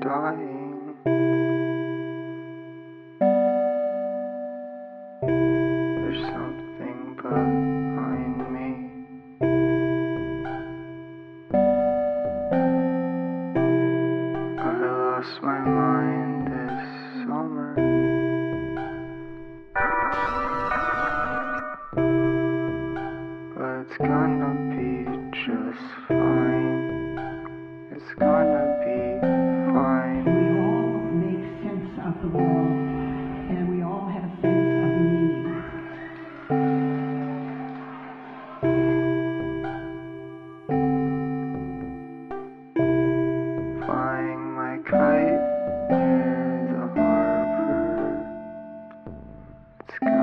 dying. There's something behind me. I lost my mind this summer. But it's gonna be just fine. It's gonna kite near